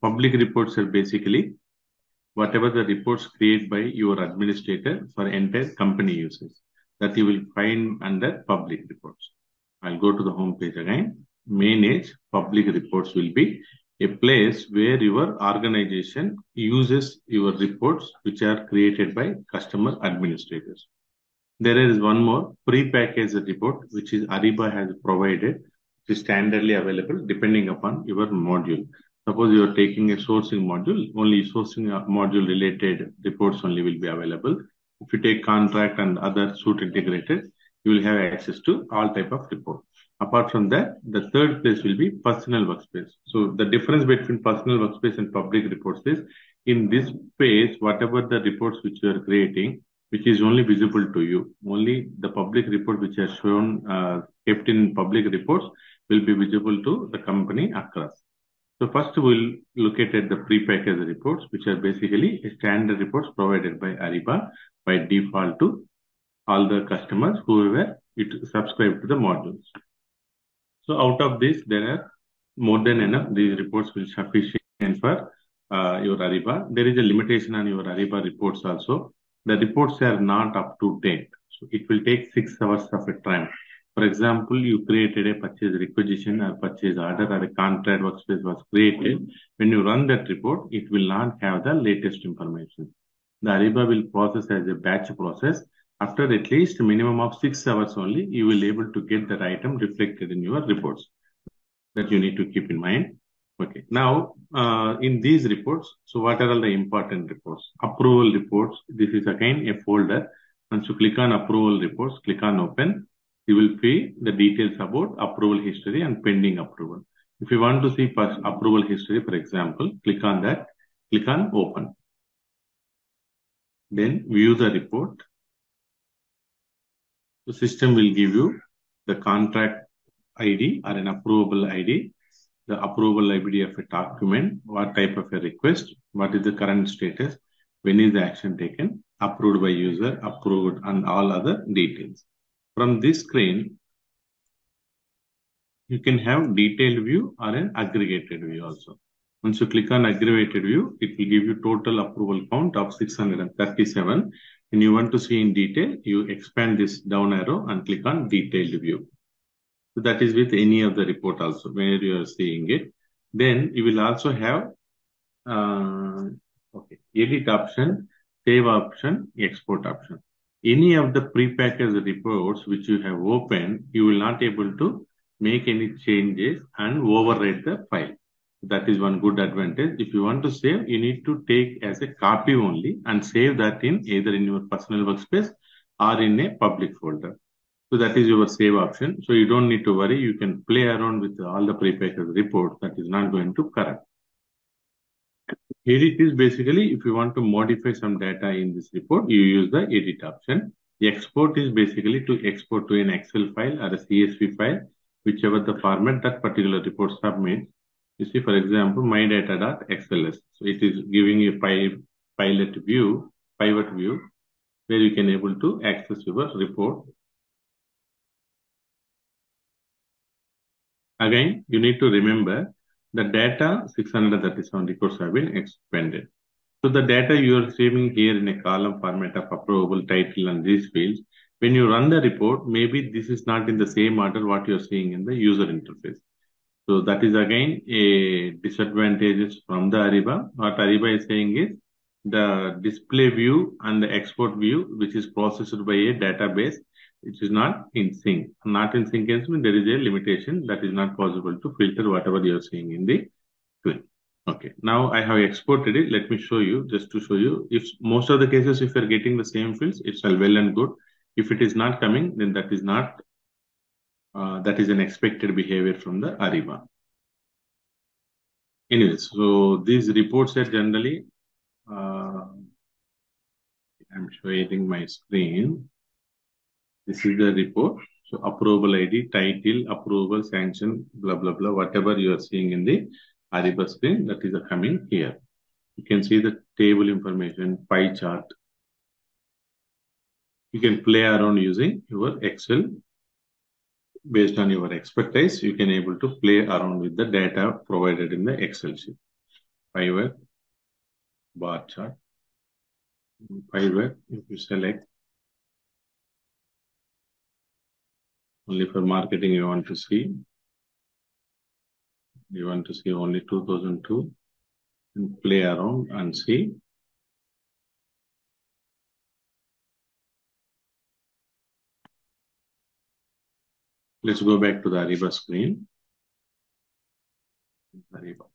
public reports are basically whatever the reports created by your administrator for entire company uses that you will find under public reports. I'll go to the home page again. Manage public reports will be a place where your organization uses your reports which are created by customer administrators. There is one more pre-packaged report which is Ariba has provided, is standardly available depending upon your module. Suppose you are taking a sourcing module, only sourcing module related reports only will be available. If you take contract and other suite integrated, you will have access to all type of report. Apart from that, the third place will be personal workspace. So the difference between personal workspace and public reports is in this page, whatever the reports which you are creating, which is only visible to you, only the public report which are shown, uh, kept in public reports will be visible to the company across. So first we'll look at the pre-packaged reports, which are basically standard reports provided by Ariba by default to all the customers who whoever it subscribe to the modules. So out of this, there are more than enough. These reports will sufficient for uh, your Ariba. There is a limitation on your Ariba reports also. The reports are not up to date. So it will take six hours of a time. For example, you created a purchase requisition or purchase order or a contract workspace was created. When you run that report, it will not have the latest information. The Ariba will process as a batch process after at least a minimum of six hours only, you will able to get that item reflected in your reports. That you need to keep in mind. Okay. Now, uh, in these reports, so what are all the important reports? Approval reports. This is again a folder. Once you click on approval reports, click on open. You will see the details about approval history and pending approval. If you want to see first approval history, for example, click on that. Click on open. Then view the report the system will give you the contract ID or an approvable ID, the approval ID of a document, what type of a request, what is the current status, when is the action taken, approved by user, approved, and all other details. From this screen, you can have detailed view or an aggregated view also. Once you click on aggregated view, it will give you total approval count of 637 And you want to see in detail, you expand this down arrow and click on detailed view. So that is with any of the report also where you are seeing it. Then you will also have uh, okay edit option, save option, export option. Any of the prepackaged reports which you have opened, you will not able to make any changes and overwrite the file. That is one good advantage. If you want to save, you need to take as a copy only and save that in either in your personal workspace or in a public folder. So that is your save option. So you don't need to worry. You can play around with all the prepackaged reports that is not going to corrupt. Edit is basically if you want to modify some data in this report, you use the edit option. The export is basically to export to an Excel file or a CSV file, whichever the format that particular report submits. You see, for example, my data.xls. So it is giving you a pilot view, pivot view, where you can able to access your report. Again, you need to remember the data 637 records have been expanded. So the data you are saving here in a column format of approvable title and these fields, when you run the report, maybe this is not in the same order what you're seeing in the user interface. So that is again a disadvantages from the Ariba. What Ariba is saying is the display view and the export view, which is processed by a database, which is not in sync. Not in sync means there is a limitation that is not possible to filter whatever you are seeing in the screen. Okay, now I have exported it. Let me show you just to show you. If most of the cases, if you're getting the same fields, it's all well and good. If it is not coming, then that is not uh, that is an expected behavior from the Ariba. Anyways, so these reports are generally, uh, I'm sharing my screen. This is the report. So approval ID, title, approval, sanction, blah, blah, blah, whatever you are seeing in the Ariba screen, that is coming here. You can see the table information, pie chart. You can play around using your Excel based on your expertise, you can able to play around with the data provided in the Excel sheet. pivot, bar chart. Pivot, if you select only for marketing you want to see, you want to see only 2002 and play around and see. Let's go back to the Ariba screen. Ariba.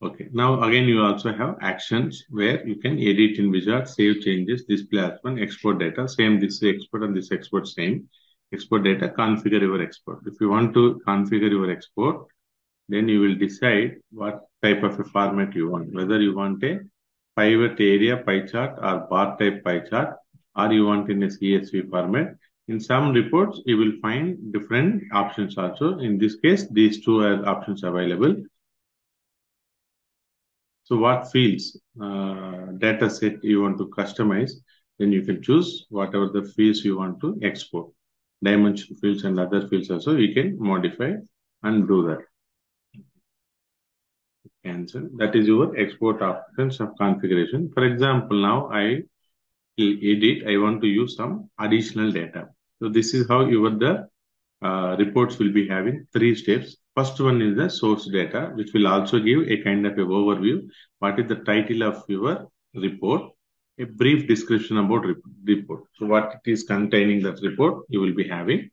Okay, now again you also have actions where you can edit in Wizard, save changes, display as one, export data, same this export and this export same. Export data, configure your export. If you want to configure your export, then you will decide what type of a format you want, whether you want a pivot area pie chart or bar type pie chart, or you want in a CSV format. In some reports, you will find different options also. In this case, these two are options available. So what fields, uh, data set you want to customize, then you can choose whatever the fields you want to export. Dimension fields and other fields also you can modify and do that. Cancel. That is your export options of configuration. For example, now I edit, I want to use some additional data. So this is how your the uh, reports will be having three steps. First one is the source data, which will also give a kind of a overview. What is the title of your report? A brief description about report. So what it is containing that report, you will be having.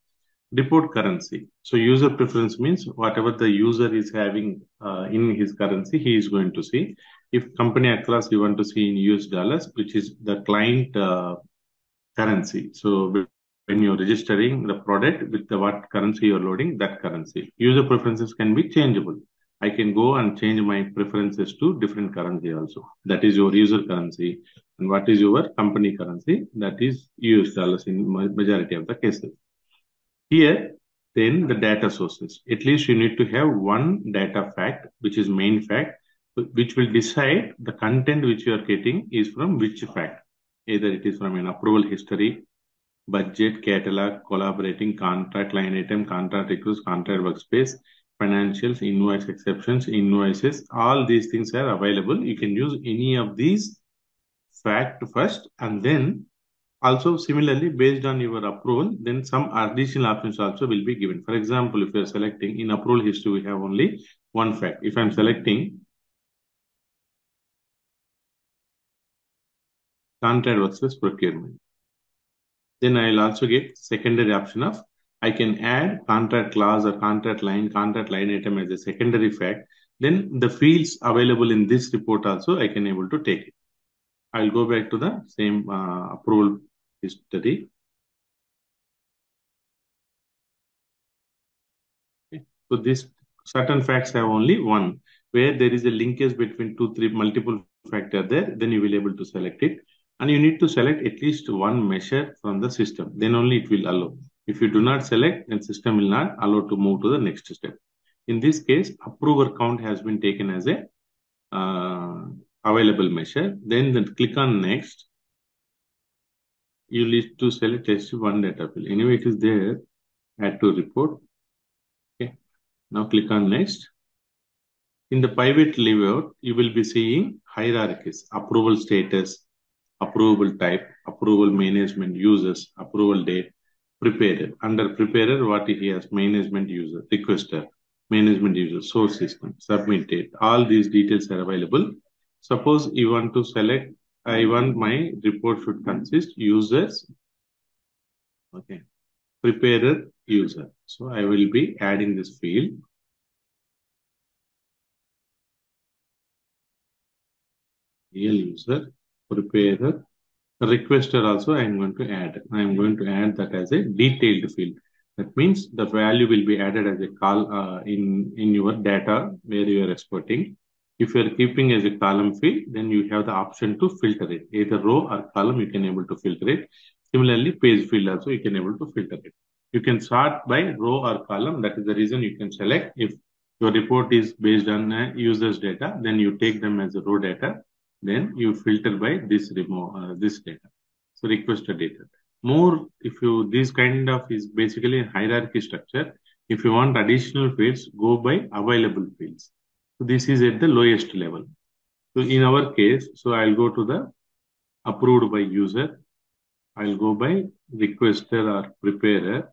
Report currency. So user preference means whatever the user is having uh, in his currency, he is going to see. If company across you want to see in US dollars, which is the client uh, currency. So when you're registering the product with the what currency you're loading, that currency. User preferences can be changeable. I can go and change my preferences to different currency also. That is your user currency. And what is your company currency? That is US dollars in majority of the cases. Here, then the data sources. At least you need to have one data fact, which is main fact, which will decide the content which you are getting is from which fact. Either it is from an approval history, budget, catalog, collaborating, contract line item, contract request, contract workspace, financials, invoice exceptions, invoices, all these things are available. You can use any of these fact first and then also similarly based on your approval, then some additional options also will be given. For example, if you're selecting in approval history, we have only one fact. If I'm selecting contract versus procurement, then I'll also get secondary option of I can add contract clause or contract line, contract line item as a secondary fact. Then the fields available in this report also I can able to take it. I'll go back to the same uh, approval history. So this certain facts have only one. Where there is a linkage between two, three multiple factor there, then you will able to select it and you need to select at least one measure from the system. Then only it will allow. If you do not select, then system will not allow to move to the next step. In this case, approver count has been taken as a uh, available measure. Then, then click on next. You need to select just one data field. Anyway, it is there. Add to report. Okay. Now click on next. In the pivot layout, you will be seeing hierarchies, approval status, approval type, approval management users, approval date, preparer. Under preparer, what he has management user, requester, management user, source system, submit date. All these details are available. Suppose you want to select, I want my report should consist users, okay, preparer user. So I will be adding this field. Real user preparer requester also I am going to add. I am going to add that as a detailed field. That means the value will be added as a call uh, in, in your data where you are exporting. If you are keeping as a column field, then you have the option to filter it. Either row or column, you can able to filter it. Similarly, page field also, you can able to filter it. You can sort by row or column. That is the reason you can select. If your report is based on uh, users data, then you take them as a row data then you filter by this remove uh, this data. So requested data. More if you this kind of is basically a hierarchy structure. If you want additional fields, go by available fields. So this is at the lowest level. So in our case, so I'll go to the approved by user. I'll go by requester or preparer,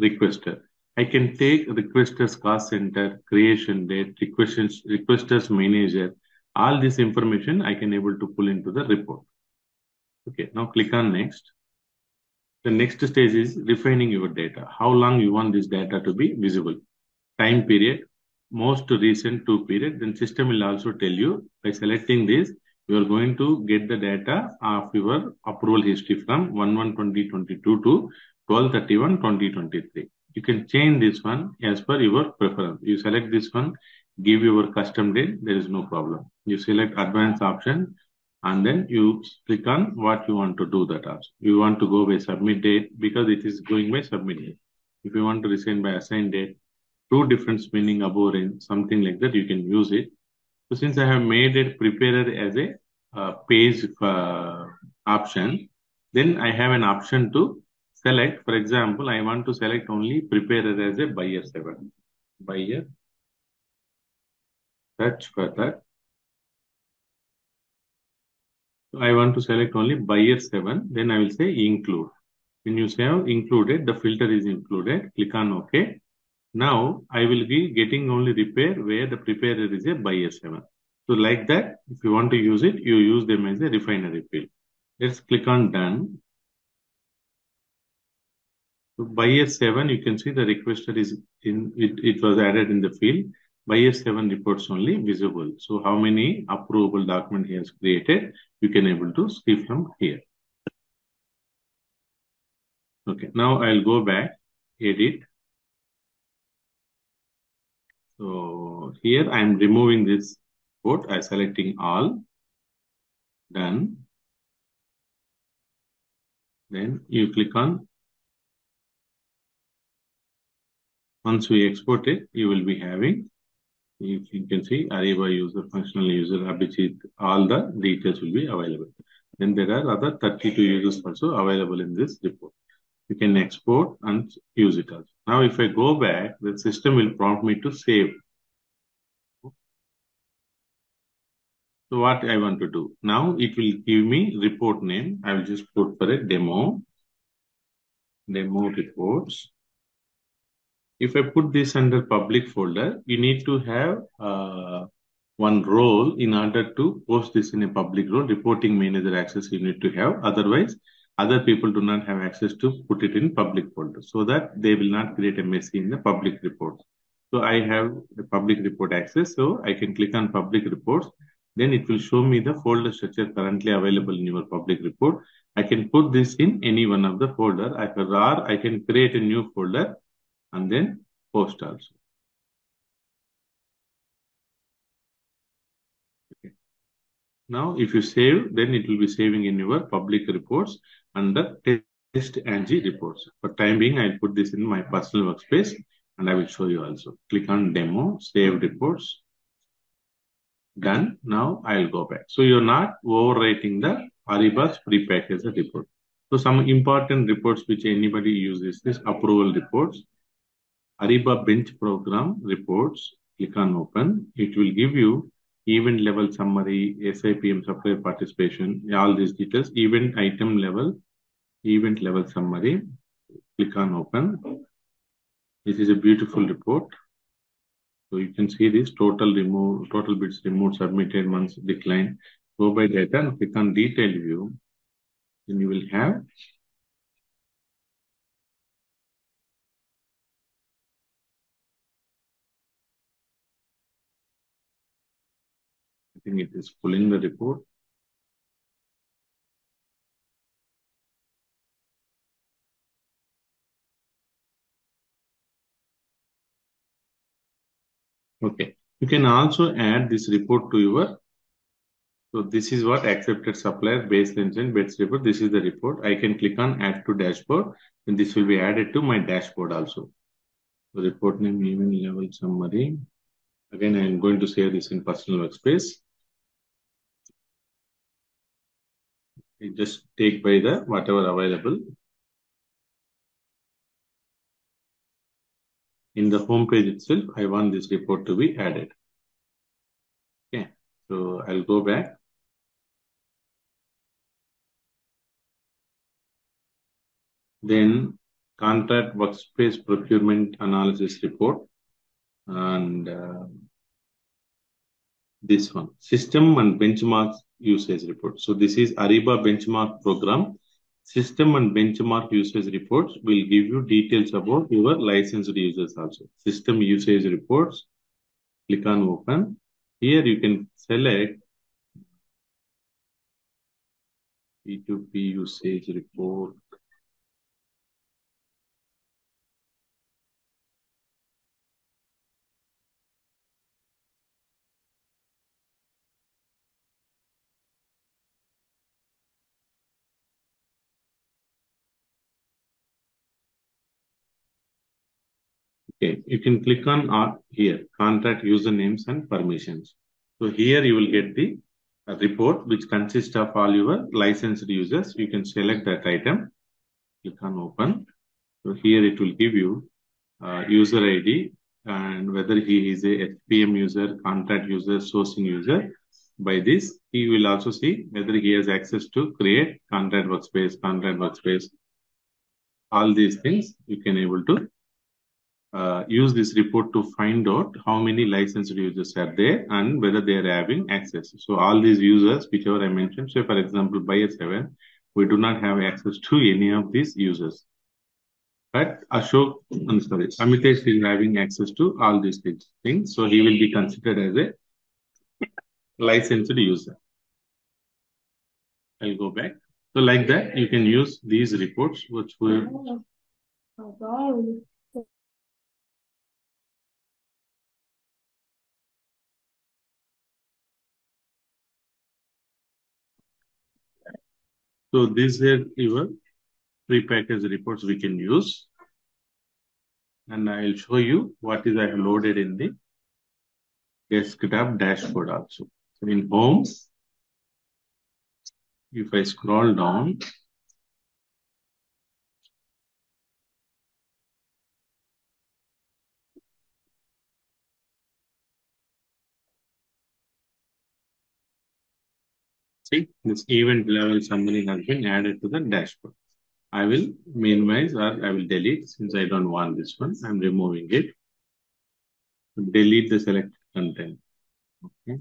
requester. I can take requester's cost center, creation date, requesters, requester's manager. All this information I can able to pull into the report. Okay, now click on next. The next stage is refining your data. How long you want this data to be visible? Time period, most recent two period, then system will also tell you by selecting this, you are going to get the data of your approval history from 1-1-2022 to 12-31-2023. You can change this one as per your preference. You select this one, give your custom date, there is no problem. You select advanced option and then you click on what you want to do that also. You want to go by submit date because it is going by submit date. If you want to resign by assign date, two different meaning above range, something like that, you can use it. So since I have made it prepared as a uh, page uh, option, then I have an option to select. For example, I want to select only prepared as a buyer seven. Buyer. That. I want to select only buyer seven. Then I will say include. When you say included, the filter is included. Click on OK. Now I will be getting only repair where the preparer is a buyer 7. So like that, if you want to use it, you use them as a refinery field. Let's click on done. So buyer 7, you can see the requester is in, it, it was added in the field. Buyer 7 reports only visible. So how many approvable document he has created, you can able to see from here. Okay, now I'll go back, edit, so here I am removing this quote. I selecting all. Done. Then you click on. Once we export it, you will be having, if you can see, Ariba user, functional user, Abhijit, all the details will be available. Then there are other 32 users also available in this report. You can export and use it also. Now, if I go back, the system will prompt me to save. So what I want to do? Now it will give me report name. I will just put for a demo. Demo reports. If I put this under public folder, you need to have uh, one role in order to post this in a public role. Reporting manager access you need to have. Otherwise, other people do not have access to put it in public folder so that they will not create a mess in the public reports. So I have the public report access. So I can click on public reports. Then it will show me the folder structure currently available in your public report. I can put this in any one of the folder. I can, or I can create a new folder and then post also. Okay. Now, if you save, then it will be saving in your public reports under test Angie reports. For time being, I'll put this in my personal workspace and I will show you also. Click on demo, save reports. Done. Now I'll go back. So you're not overwriting the Ariba's prepackaged report. So some important reports which anybody uses is approval reports, Ariba bench program reports. Click on open. It will give you event level summary, SIPM supplier participation, all these details, event item level, event level summary. Click on open. This is a beautiful report. So you can see this total remove, total bits removed, submitted, months decline. Go by data and click on detail view. Then you will have think it is pulling the report. Okay. You can also add this report to your. So this is what accepted supplier baseline and bets report. This is the report. I can click on add to dashboard and this will be added to my dashboard also. So report name, event level summary. Again, I am going to save this in personal workspace. Just take by the whatever available. In the home page itself, I want this report to be added. Okay, so I'll go back. Then contract workspace procurement analysis report and uh, this one system and benchmark usage report. So this is Ariba benchmark program. System and benchmark usage reports will give you details about your licensed users also. System usage reports. Click on open. Here you can select P2P usage report. Okay, you can click on uh, here, contract usernames and permissions. So here you will get the report which consists of all your licensed users. You can select that item, click on open. So here it will give you uh, user ID and whether he is a FPM user, contract user, sourcing user. By this, he will also see whether he has access to create contract workspace, contract workspace. All these things you can able to uh, use this report to find out how many licensed users are there and whether they are having access. So all these users, whichever I mentioned, so for example, buyer 7, we do not have access to any of these users. But Ashok, I'm sorry, Amitesh is having access to all these things. So he will be considered as a licensed user. I'll go back. So like that, you can use these reports, which will So these are your prepackaged reports we can use. And I'll show you what is I have loaded in the desktop dashboard also. So in home, if I scroll down, see this event level summary has been added to the dashboard. I will minimize or I will delete since I don't want this one. I'm removing it. Delete the selected content. Okay.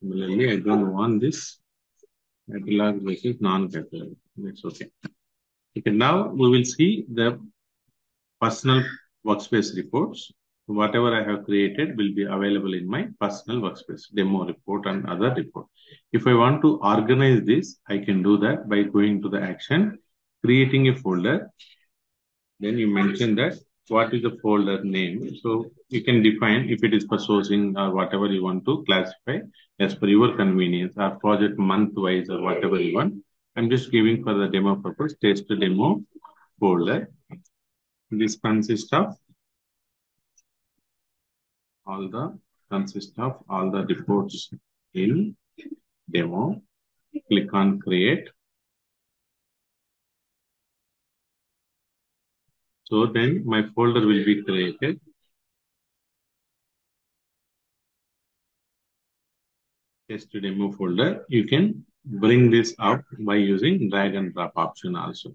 Similarly, I don't want this catalog versus non-catalog. That's okay. Okay, now we will see the personal workspace reports. Whatever I have created will be available in my personal workspace, demo report and other report. If I want to organize this, I can do that by going to the action, creating a folder. Then you mention that what is the folder name. So you can define if it is for sourcing or whatever you want to classify as per your convenience or project month wise or whatever you want. I'm just giving for the demo purpose, test demo folder. This consists of all the consist of all the reports in demo. Click on create. So then my folder will be created. Test demo folder. You can bring this up by using drag and drop option also.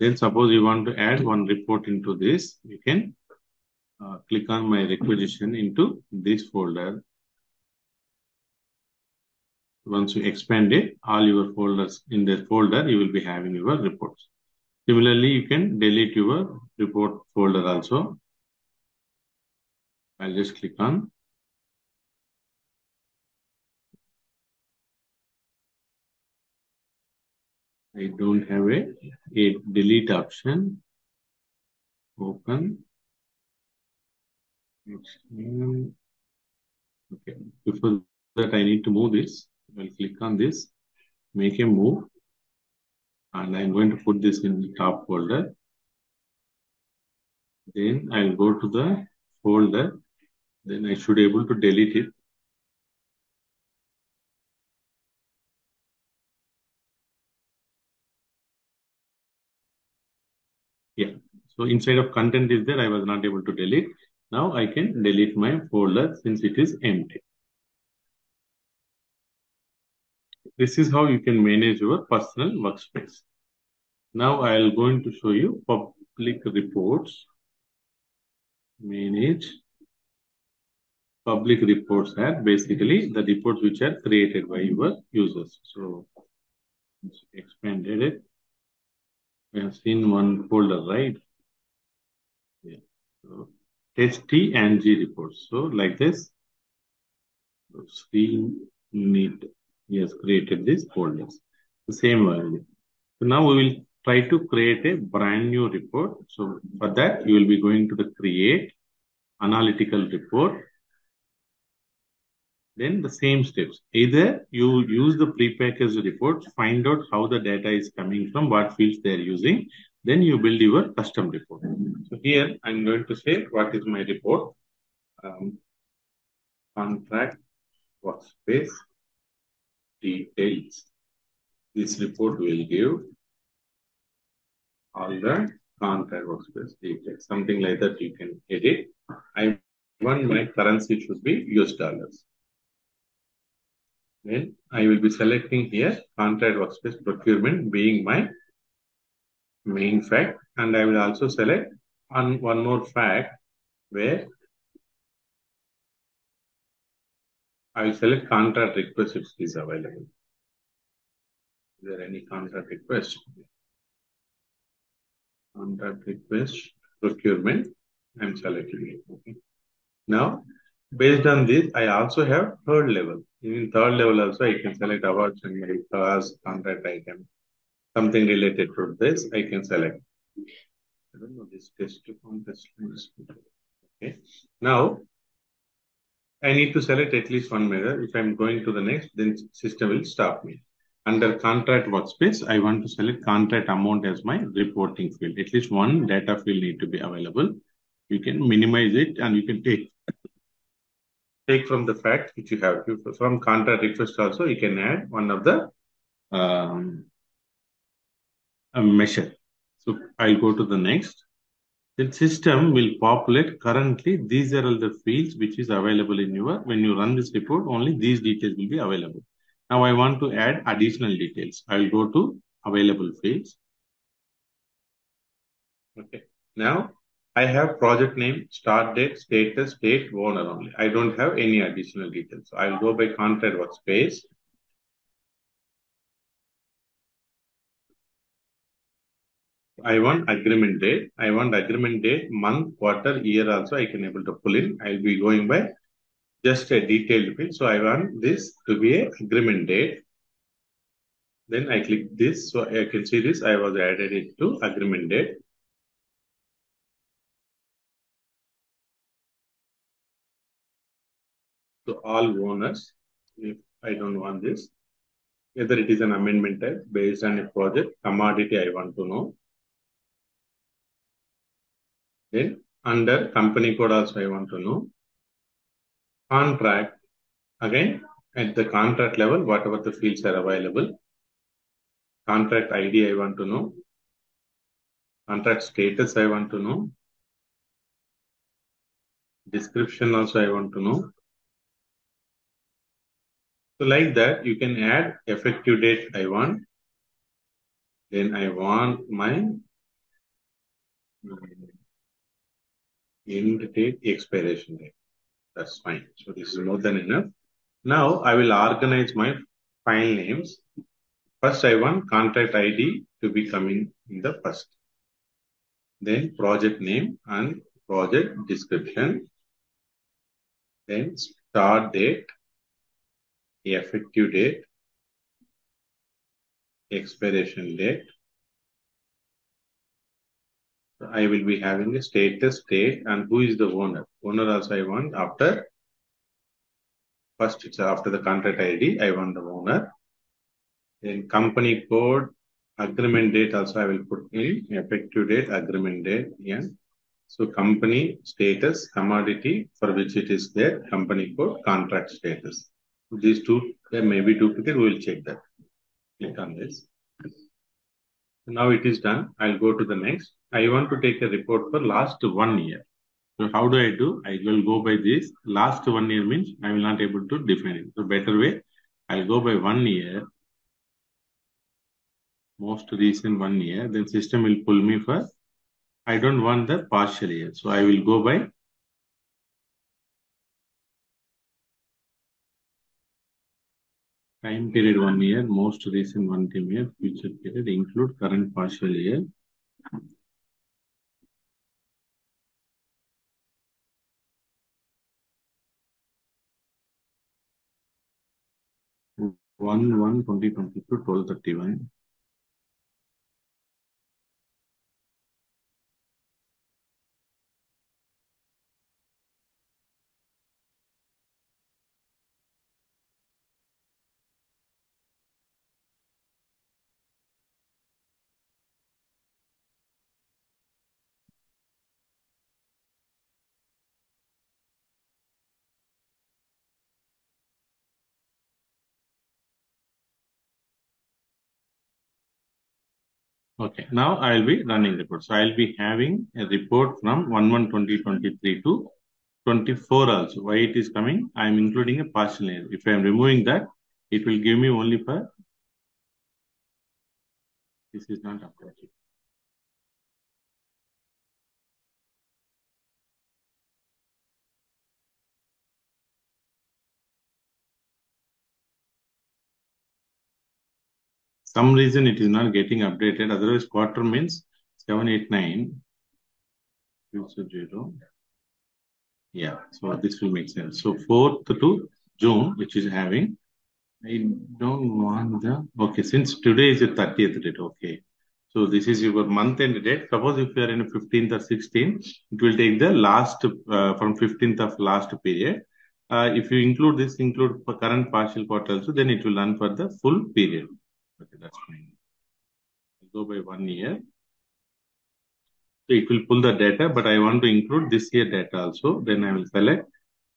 Then suppose you want to add one report into this, you can uh, click on my requisition into this folder. Once you expand it, all your folders in that folder, you will be having your reports. Similarly, you can delete your report folder also. I'll just click on. I don't have a, a delete option. Open. Okay. Before that, I need to move this. I'll click on this, make a move and I'm going to put this in the top folder. Then I'll go to the folder. Then I should able to delete it. Yeah. So inside of content is there, I was not able to delete. Now I can delete my folder since it is empty. This is how you can manage your personal workspace. Now I'll going to show you public reports. Manage public reports are basically the reports which are created by your users. So expanded it. We have seen one folder, right? Yeah. So, test and G reports. So like this, screen need he has created these folders. The same way. So now we will try to create a brand new report. So for that, you will be going to the create analytical report. Then the same steps. Either you use the prepackaged report, find out how the data is coming from, what fields they are using. Then you build your custom report. So here I'm going to say what is my report. Um, contract workspace details. This report will give all the contract workspace details. Something like that you can edit. I want my currency should be US dollars. Then I will be selecting here contract workspace procurement being my main fact. And I will also select on one more fact where I will select contract request if it is available. Is there any contract request? Contract request procurement. I'm selecting it. Okay. Now, based on this, I also have third level. In third level also, I can select awards and my class contract item. Something related to this, I can select. I don't know this test to contest. Okay. Now, I need to select at least one measure. If I'm going to the next, then system will stop me. Under contract workspace, I want to select contract amount as my reporting field. At least one data field need to be available. You can minimize it and you can take take from the fact which you have. From contract request also, you can add one of the um, measure. So I'll go to the next. The system will populate currently these are all the fields which is available in your when you run this report only these details will be available. Now I want to add additional details. I will go to available fields. Okay. Now I have project name, start date, status, date, owner only. I don't have any additional details. So I'll go by contract workspace. I want agreement date. I want agreement date, month, quarter, year also I can able to pull in. I'll be going by just a detailed field. So I want this to be a agreement date. Then I click this. So I can see this. I was added it to agreement date. So all owners, if I don't want this, whether it is an amendment type based on a project, commodity I want to know. Then under company code also I want to know. Contract, again, at the contract level, whatever the fields are available. Contract ID I want to know. Contract status I want to know. Description also I want to know. So like that, you can add effective date I want. Then I want my mm, end date, expiration date. That's fine. So this is more than enough. Now I will organize my file names. First, I want contact ID to be coming in the first. Then project name and project description. Then start date, effective date, expiration date, so I will be having a status date and who is the owner. Owner also I want after first it's after the contract ID. I want the owner. Then company code, agreement date also I will put in effective date, agreement date. Yeah. So company status, commodity for which it is there, company code, contract status. These two, there may be duplicate. We will check that. Click on this. Now it is done. I'll go to the next. I want to take a report for last one year. So how do I do? I will go by this. Last one year means I will not able to define it. So better way, I'll go by one year. Most recent one year. Then system will pull me for. I don't want the partial year. So I will go by time period one year, most recent one year, future period, include current partial year. One one twenty twenty two twelve thirty one. Okay, now I'll be running report. So I'll be having a report from 1 1 2023 to 24 also. Why it is coming? I'm including a partial. If I'm removing that, it will give me only for this is not approaching. Some reason it is not getting updated. Otherwise, quarter means 789. Zero. Yeah, so this will make sense. So 4th to June, which is having, I don't want the, okay, since today is the 30th date, okay. So this is your month end date. Suppose if you are in 15th or 16th, it will take the last, uh, from 15th of last period. Uh, if you include this, include current partial quarter also, then it will run for the full period. Okay, that's fine. I'll go by one year. So it will pull the data, but I want to include this year data also. Then I will select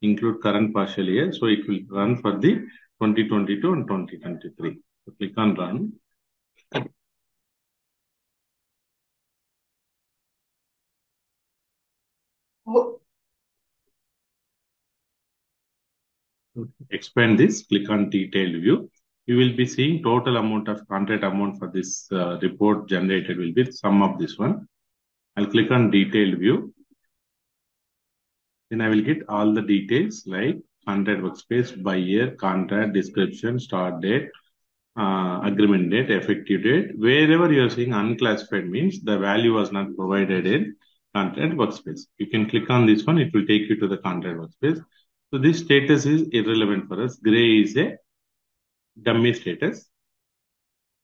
include current partial year. So it will run for the 2022 and 2023. So click on run. Oh. Expand this, click on detailed view you will be seeing total amount of contract amount for this uh, report generated will be sum of this one. I'll click on detailed view. Then I will get all the details like contract workspace, by year, contract, description, start date, uh, agreement date, effective date. Wherever you are seeing unclassified means the value was not provided in contract workspace. You can click on this one. It will take you to the contract workspace. So this status is irrelevant for us. Gray is a dummy status.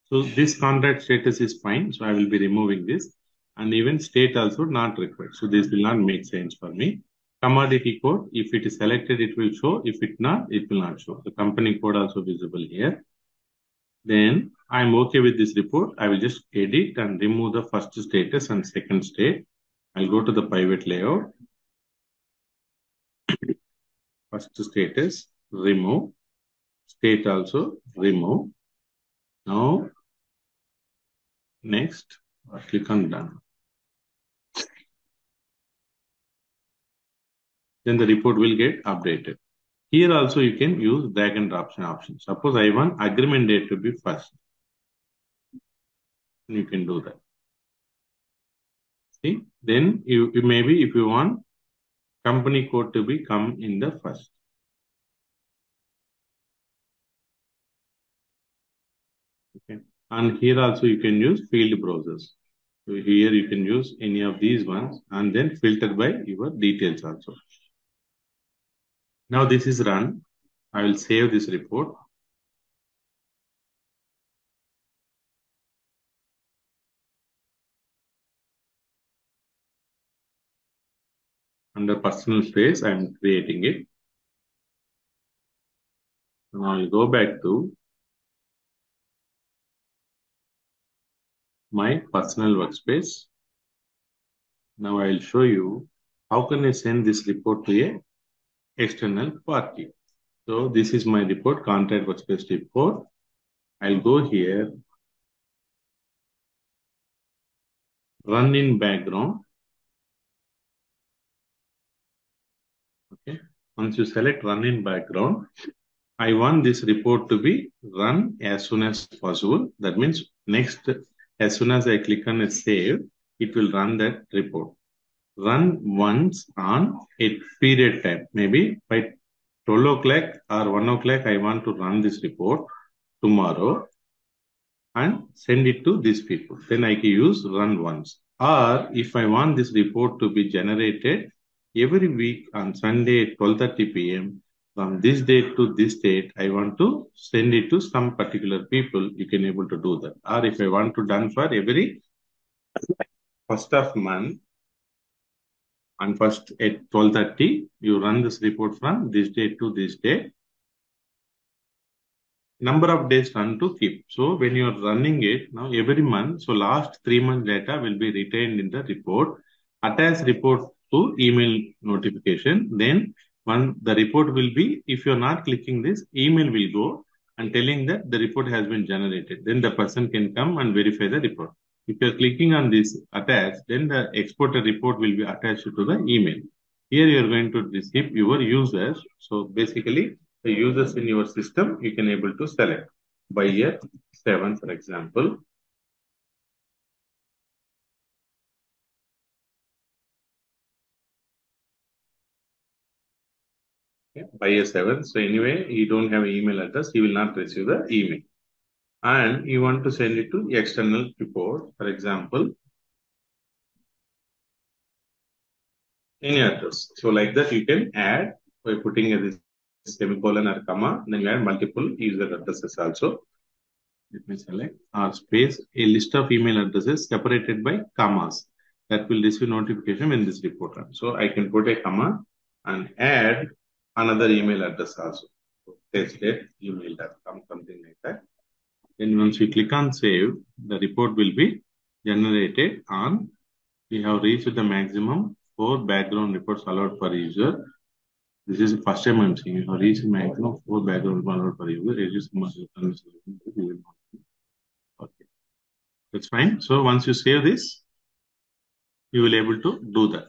So this contract status is fine. So I will be removing this and even state also not required. So this will not make sense for me. Commodity code, if it is selected, it will show. If it not, it will not show. The company code also visible here. Then I'm okay with this report. I will just edit and remove the first status and second state. I'll go to the pivot layout. First status, remove state also remove. Now, next, click on done. Then the report will get updated. Here also you can use drag and drop option. Suppose I want agreement date to be first. You can do that. See, then you, you maybe if you want company code to be come in the first. Okay. And here also you can use field browsers. So here you can use any of these ones and then filter by your details also. Now this is run. I will save this report. Under personal space, I am creating it. Now I'll go back to my personal workspace. Now I'll show you how can I send this report to a external party. So this is my report, contract workspace report. I'll go here, run in background. Okay. Once you select run in background, I want this report to be run as soon as possible. That means next, as soon as I click on a save, it will run that report. Run once on a period time. Maybe by 12 o'clock or 1 o'clock, I want to run this report tomorrow and send it to these people. Then I can use run once. Or if I want this report to be generated every week on Sunday at 12.30 p.m., from this date to this date, I want to send it to some particular people. You can able to do that. Or if I want to done for every first of month, and first at 12.30, you run this report from this date to this date. Number of days run to keep. So when you're running it now every month, so last three months data will be retained in the report. Attach report to email notification. Then when the report will be, if you're not clicking this, email will go and telling that the report has been generated. Then the person can come and verify the report. If you're clicking on this attach, then the exported report will be attached to the email. Here you're going to receive your users. So basically, the users in your system, you can able to select buyer 7, for example. Okay, buyer 7. So anyway, you don't have email address, he will not receive the email and you want to send it to external report, for example, any address. So like that, you can add by putting a semicolon or comma, then you add multiple user addresses also. Let me select our space, a list of email addresses separated by commas that will receive notification when this report runs. So I can put a comma and add another email address also. Tested email.com, something like that. Then once you click on save, the report will be generated on, we have reached the maximum four background reports allowed per user. This is the first time I'm seeing you have reached maximum four background reports allowed per user. Okay, that's fine. So once you save this, you will able to do that.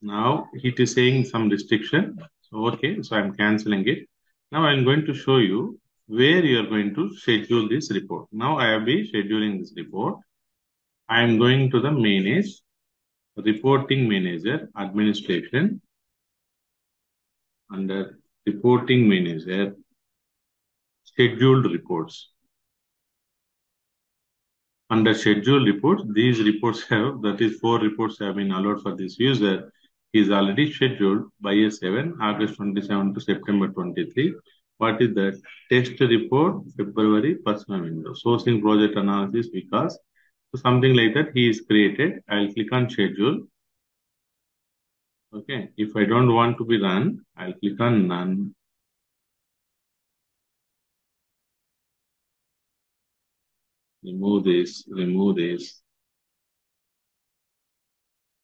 Now it is saying some restriction. Okay, so I'm canceling it. Now I'm going to show you where you are going to schedule this report. Now I have been scheduling this report. I am going to the manage, reporting manager, administration, under reporting manager, scheduled reports. Under scheduled reports, these reports have, that is four reports have been allowed for this user. Is already scheduled buyer 7, August 27 to September 23. What is that? Test report, February personal window. Sourcing project analysis because so something like that he is created. I'll click on schedule. Okay. If I don't want to be run, I'll click on none. Remove this, remove this.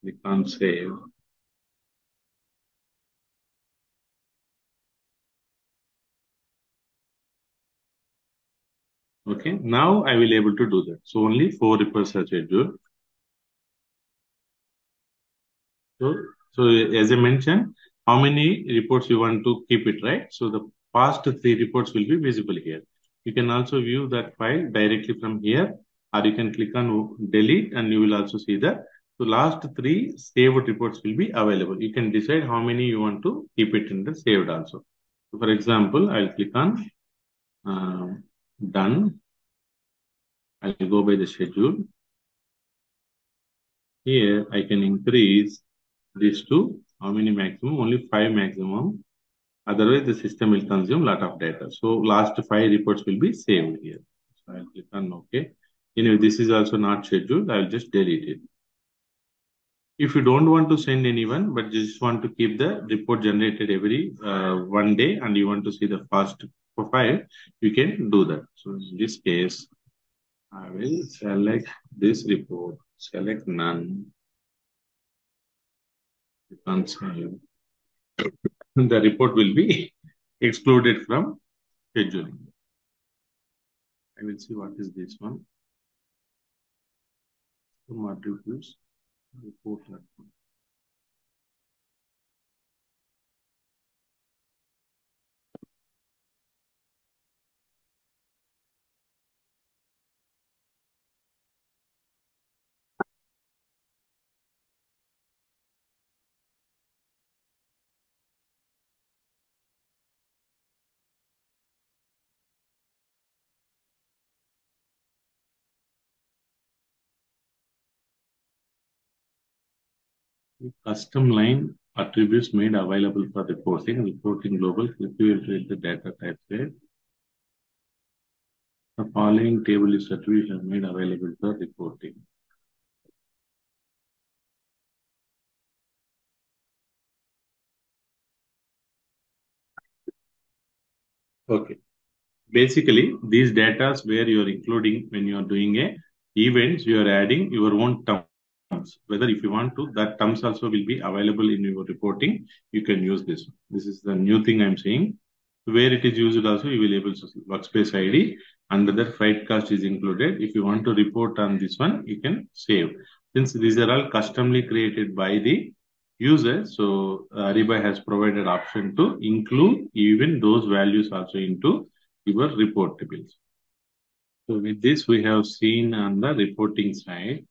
Click on save. Okay, now I will able to do that. So only four reports are scheduled. So, so as I mentioned, how many reports you want to keep it, right? So the past three reports will be visible here. You can also view that file directly from here, or you can click on delete and you will also see that. So last three saved reports will be available. You can decide how many you want to keep it in the saved also. So for example, I'll click on um, done. I'll go by the schedule. Here I can increase this to how many maximum? Only five maximum. Otherwise, the system will consume lot of data. So last five reports will be saved here. So I'll click on OK. Anyway, this is also not scheduled. I'll just delete it. If you don't want to send anyone, but just want to keep the report generated every uh, one day and you want to see the first profile, you can do that. So in this case, I will select this report, select none. Can't the report will be excluded from scheduling. I will see what is this one. Some attributes, report platform. Custom line attributes made available for the reporting. Reporting global, read the data type there. The following table is attribution made available for reporting. Okay. Basically, these data where you are including when you are doing a events, you are adding your own terms. Whether if you want to, that terms also will be available in your reporting. You can use this. This is the new thing I'm saying. Where it is used also, you will able to workspace ID under the freight cost is included. If you want to report on this one, you can save. Since these are all customly created by the user, so uh, Ariba has provided option to include even those values also into your report tables. So with this, we have seen on the reporting side.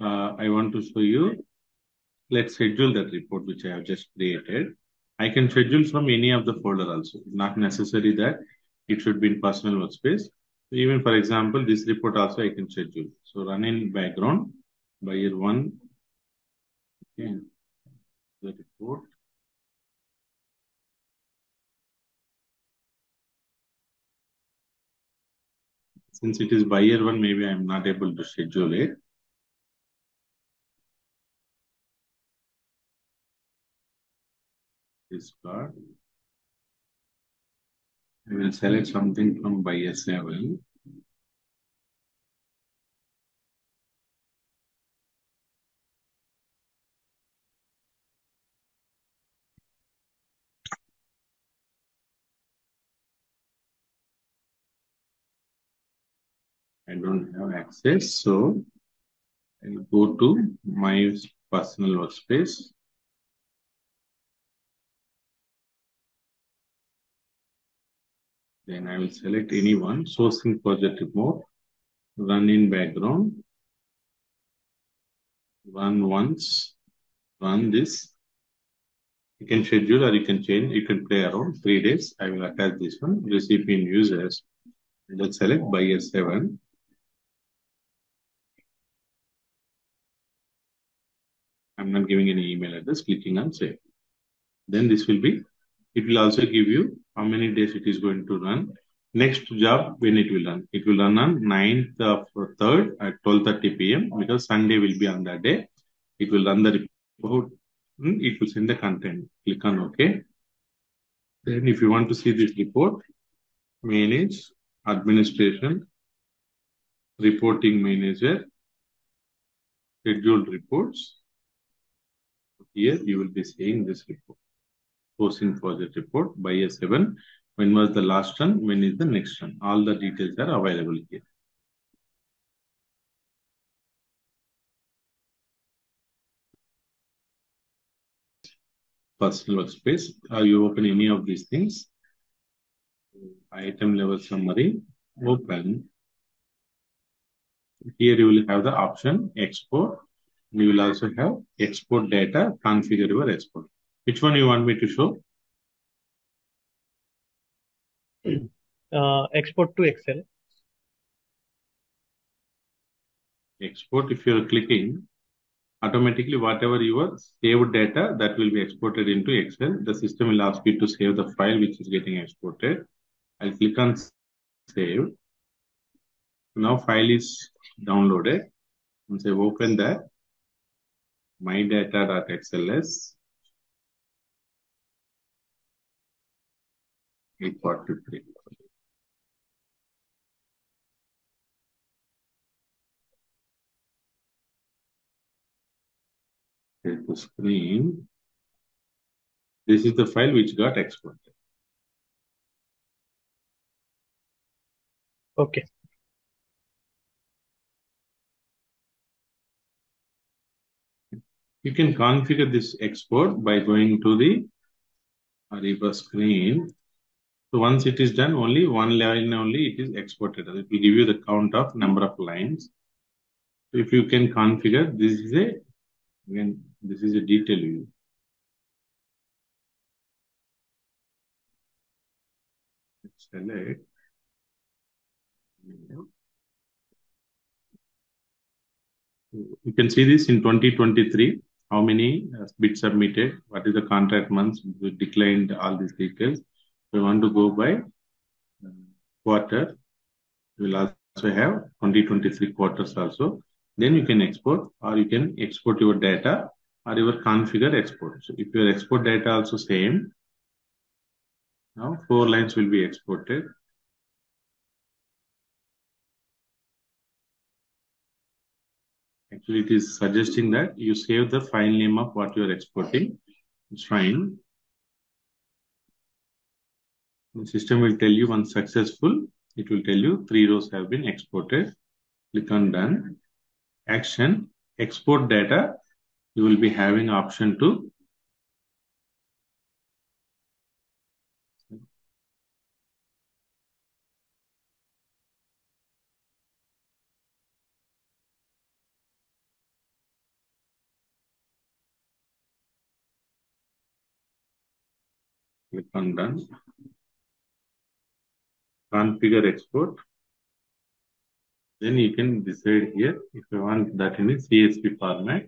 Uh, I want to show you. Let's schedule that report which I have just created. I can schedule from any of the folder also. Not necessary that it should be in personal workspace. Even for example, this report also I can schedule. So run in background buyer one. Okay. The report. Since it is buyer one, maybe I'm not able to schedule it. This part. I will select something from seven. I don't have access, so I'll go to my personal workspace. Then I will select any one, sourcing project remote, run in background, run once, run this. You can schedule or you can change, you can play around three days. I will attach this one, recipient users. Let's select buyer seven. I'm not giving any email address, clicking on save. Then this will be, it will also give you how many days it is going to run. Next job, when it will run. It will run on 9th of 3rd at 12.30 p.m. because Sunday will be on that day. It will run the report. It will send the content. Click on OK. Then if you want to see this report, manage, administration, reporting manager, scheduled reports, here you will be seeing this report. Sourcing project report buyer seven. When was the last run? When is the next run? All the details are available here. Personal workspace. How you open any of these things? Item level summary. Open. Here you will have the option export you will also have export data, configure your export. Which one you want me to show? Uh, export to Excel. Export, if you are clicking, automatically whatever your saved data that will be exported into Excel, the system will ask you to save the file which is getting exported. I'll click on save. Now file is downloaded. And say open that my mydata.xls 843. Hit the screen. This is the file which got exported. Okay. You can configure this export by going to the Ariba screen. So once it is done, only one line only it is exported. It will give you the count of number of lines. So if you can configure, this is a again this is a detail view. Select. You can see this in 2023 how many uh, bids submitted, what is the contract months, declined all these details. We want to go by quarter. We'll also have 2023 quarters also. Then you can export or you can export your data or your configure export. So if your export data also same, now four lines will be exported. Actually, it is suggesting that you save the file name of what you are exporting. It's fine. The system will tell you once successful, it will tell you three rows have been exported. Click on done. Action, export data. You will be having option to click on done. Configure export. Then you can decide here if you want that in CSV format.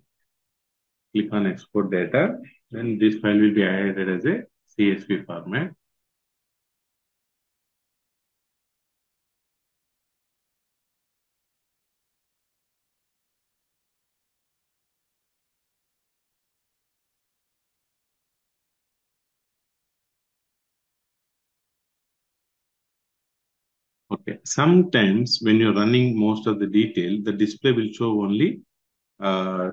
Click on export data. Then this file will be added as a CSV format. Okay. Sometimes when you're running most of the detail, the display will show only uh,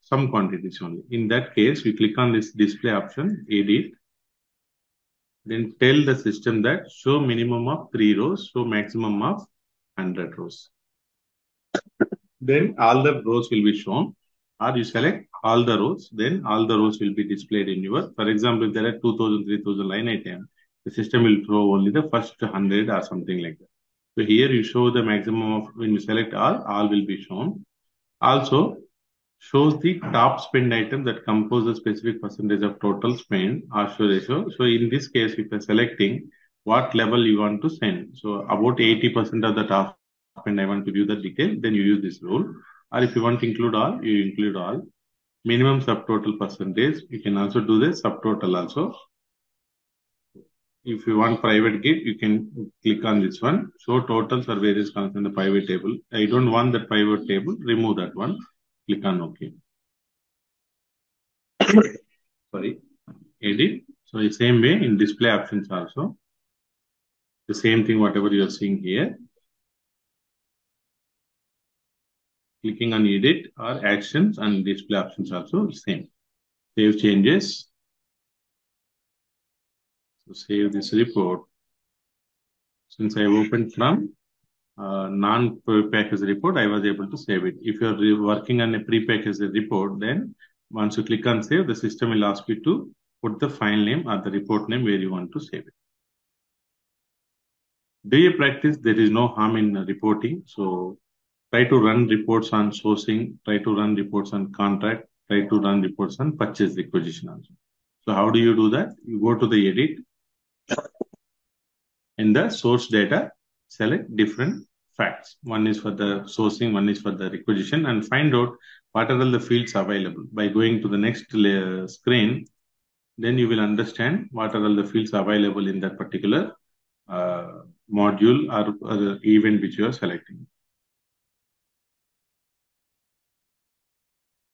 some quantities only. In that case, we click on this display option, edit. Then tell the system that show minimum of three rows, show maximum of 100 rows. Then all the rows will be shown or you select all the rows, then all the rows will be displayed in your, for example, if there are 2000, 3000 line item, the system will throw only the first 100 or something like that. So here you show the maximum of, when you select all, all will be shown. Also, shows the top spend item that compose the specific percentage of total spend or ratio. So in this case, if you're selecting what level you want to send. So about 80% of the top spend I want to view the detail, then you use this rule. Or if you want to include all, you include all. Minimum subtotal percentage, you can also do the subtotal also. If you want private gate, you can click on this one. Show totals or various columns in the pivot table. I don't want that pivot table, remove that one. Click on OK. Sorry, edit. So the same way in display options also. The same thing, whatever you are seeing here. Clicking on edit or actions and display options also same. Save changes. So save this report. Since I opened from uh, non-packaged report, I was able to save it. If you're working on a pre-packaged report, then once you click on save, the system will ask you to put the file name or the report name where you want to save it. Do you practice? There is no harm in reporting. So try to run reports on sourcing, try to run reports on contract, try to run reports on purchase requisition also. So how do you do that? You go to the edit. In the source data, select different facts. One is for the sourcing, one is for the requisition, and find out what are all the fields available. By going to the next layer screen, then you will understand what are all the fields available in that particular uh, module or, or event which you are selecting.